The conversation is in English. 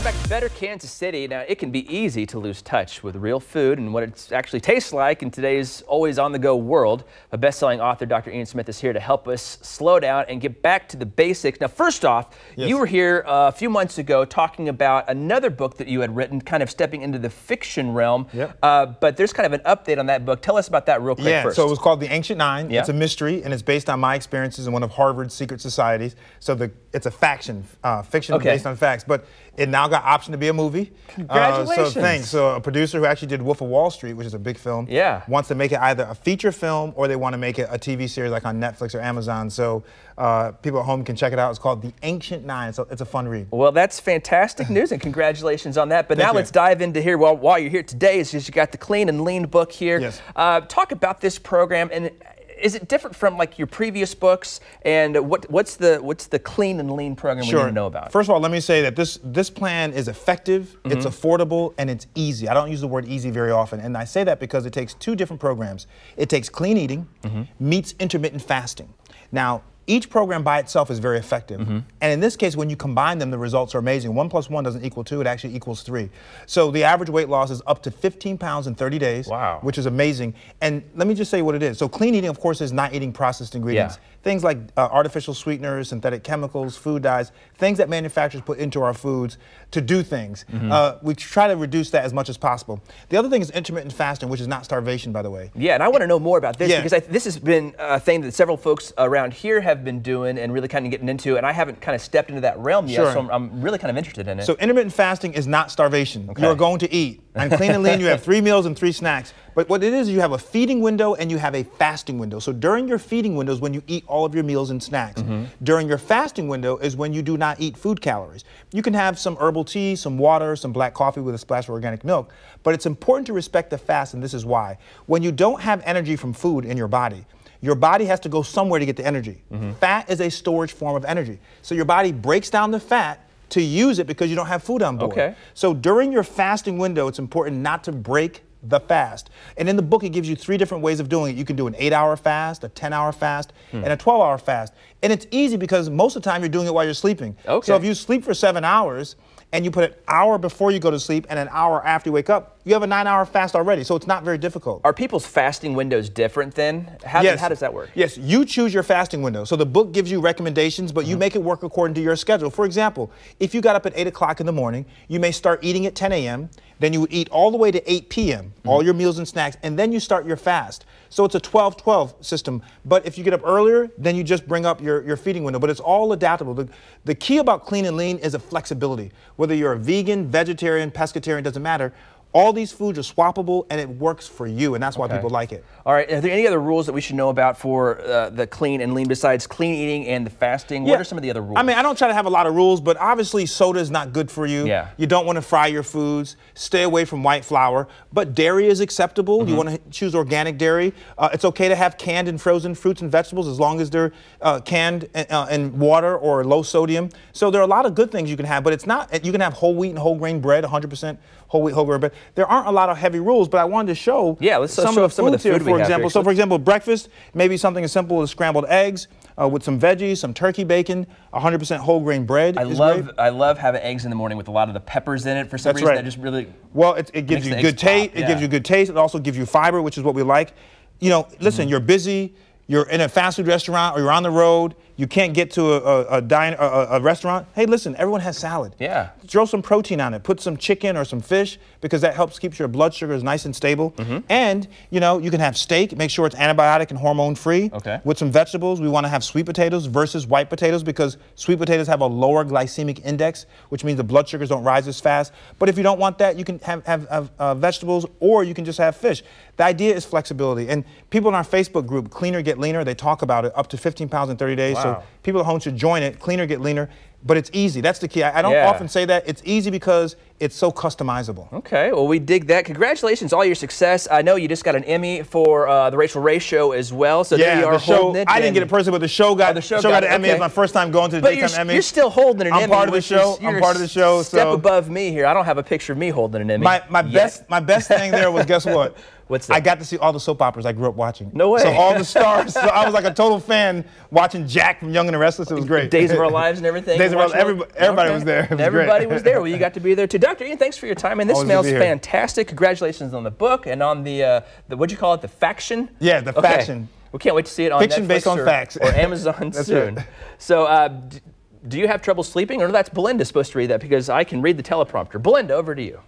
Welcome back to Better Kansas City. Now, it can be easy to lose touch with real food and what it actually tastes like in today's always on the go world. A best selling author, Dr. Ian Smith, is here to help us slow down and get back to the basics. Now, first off, yes. you were here uh, a few months ago talking about another book that you had written, kind of stepping into the fiction realm. Yep. Uh, but there's kind of an update on that book. Tell us about that real quick yeah, first. so it was called The Ancient Nine. Yeah. It's a mystery, and it's based on my experiences in one of Harvard's secret societies. So the it's a faction, uh, fiction okay. based on facts. But it now got option to be a movie. Congratulations. Uh, so thanks. So a producer who actually did Wolf of Wall Street, which is a big film, yeah. wants to make it either a feature film or they want to make it a TV series like on Netflix or Amazon. So uh, people at home can check it out. It's called The Ancient Nine. So it's a fun read. Well, that's fantastic news, and congratulations on that. But now you. let's dive into here. Well, while you're here today, is just you got the Clean and Lean book here. Yes. Uh, talk about this program and is it different from like your previous books? And what, what's the what's the clean and lean program sure. we need to know about? First of all, let me say that this this plan is effective, mm -hmm. it's mm-hmm. affordable, and it's easy. I don't use the word easy very often, and I say that because it takes two different programs. It takes clean eating, mm -hmm. meets intermittent fasting. Now, each program by itself is very effective. Mm -hmm. And in this case, when you combine them, the results are amazing. One plus one doesn't equal two, it actually equals three. So the average weight loss is up to 15 pounds in 30 days, wow. which is amazing. And let me just say what it is. So clean eating, of course, is not eating processed ingredients. Yeah. Things like uh, artificial sweeteners, synthetic chemicals, food dyes, things that manufacturers put into our foods to do things. Mm -hmm. uh, we try to reduce that as much as possible. The other thing is intermittent fasting, which is not starvation, by the way. Yeah, and I want to know more about this yeah. because I, this has been a thing that several folks around here have been doing and really kind of getting into, and I haven't kind of stepped into that realm yet, sure. so I'm, I'm, really kind of interested in it. So intermittent fasting is not starvation. Okay. You're going to eat. And clean and lean, you have three meals and three snacks. But what it is, you have a feeding window and you have a fasting window. So during your feeding window is when you eat all of your meals and snacks. Mm -hmm. During your fasting window is when you do not eat food calories. You can have some herbal tea, some water, some black coffee with a splash of organic milk. But it's important to respect the fast, and this is why. When you don't have energy from food in your body, your body has to go somewhere to get the energy. Mm -hmm. Fat is a storage form of energy. So your body breaks down the fat to use it because you don't have food on board. Okay. So during your fasting window, it's important not to break the fast. And in the book, it gives you three different ways of doing it. You can do an eight hour fast, a 10 hour fast, hmm. and a 12 hour fast. And it's easy because most of the time you're doing it while you're sleeping. Okay. So if you sleep for seven hours, and you put an hour before you go to sleep and an hour after you wake up, you have a nine hour fast already. So it's not very difficult. Are people's fasting windows different then? How, yes. how does that work? Yes, you choose your fasting window. So the book gives you recommendations, but mm -hmm. you uh-huh. make it work according to your schedule. For example, if you got up at 8 o'clock in the morning, you may start eating at 10 a.m., then you would eat all the way to 8 p.m., mm -hmm. all your meals and snacks, and then you start your fast. So it's a 12 12 system. But if you get up earlier, then you just bring up your, your feeding window. But it's all adaptable. The, the key about clean and lean is a flexibility. Whether you're a vegan, vegetarian, pescatarian, doesn't matter. All these foods are swappable and it works for you, and that's why okay. people like it. All right, are there any other rules that we should know about for uh, the clean and lean besides clean eating and the fasting? Yeah. What are some of the other rules? I mean, I don't try to have a lot of rules, but obviously soda is not good for you. Yeah. You don't want to fry your foods. Stay away from white flour. But dairy is acceptable. Mm -hmm. You mm-hmm. want to choose organic dairy. Uh, it's okay to have canned and frozen fruits and vegetables as long as they're uh, canned uh, in water or low sodium. So there are a lot of good things you can have, but it's not, you can have whole wheat and whole grain bread, 100% whole wheat, whole grain bread. There aren't a lot of heavy rules, but I wanted to show yeah, let's some, show of the some of the food here, for example. So, for example, breakfast, maybe something as simple as scrambled eggs uh, with some veggies, some turkey bacon, 100% whole grain bread. I love great. I love having eggs in the morning with a lot of the peppers in it. For some That's reason, right. that just really well, it, it gives you good taste. Yeah. It gives you good taste. It also gives you fiber, which is what we like. You know, listen, mm -hmm. you're busy you're in a fast food restaurant or you're on the road, you can't get to a, a, a, dine, a, a restaurant, hey, listen, everyone has salad. Yeah. Throw some protein on it. Put some chicken or some fish because that helps keep your blood sugars nice and stable. Mm -hmm. And, you know, you can have steak. Make sure it's antibiotic and hormone free. Okay. With some vegetables, we want to have sweet potatoes versus white potatoes because sweet potatoes have a lower glycemic index, which means the blood sugars don't rise as fast. But if you don't want that, you can have, have, have uh, vegetables or you can just have fish. The idea is flexibility. And people in our Facebook group, Cleaner Get Leaner, they talk about it up to 15 pounds in 30 days. Wow. So people at home should join it. Cleaner Get Leaner. But it's easy. That's the key. I, I don't yeah. often say that. It's easy because it's so customizable. Okay, well, we dig that. Congratulations, all your success. I know you just got an Emmy for uh, the Rachael Ray show as well. So yeah, there you are the show, it. I didn't get it personally, but the show got, oh, the show, show got, got, an Emmy. Okay. It's my first time going to the but daytime you're, Emmy. You're still holding an I'm Emmy. Part of the show. I'm part of the show. Step so. above me here. I don't have a picture of me holding an Emmy. My, my best my best thing there was guess what? What's that? I got to see all the soap operas I grew up watching. No way. So all the stars. so I was like a total fan watching Jack from Young and the Restless. It was great. Days of Our Lives and everything. Days of Our Lives. Everybody, everybody Okay. was there. It was everybody great. was there. Well, you got to be there too. Dr. Ian, thanks for your time. And this Always smells fantastic. Congratulations on the book and on the, uh, the what'd you call it, the faction? Yeah, the Okay. faction. We can't wait to see it on Fiction Netflix based on or, facts. or Amazon That's soon. right. So, uh, d- do you have trouble sleeping? Or no, that's Belinda supposed to read that because I can read the teleprompter. Belinda, over to you.